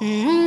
Mm-hmm.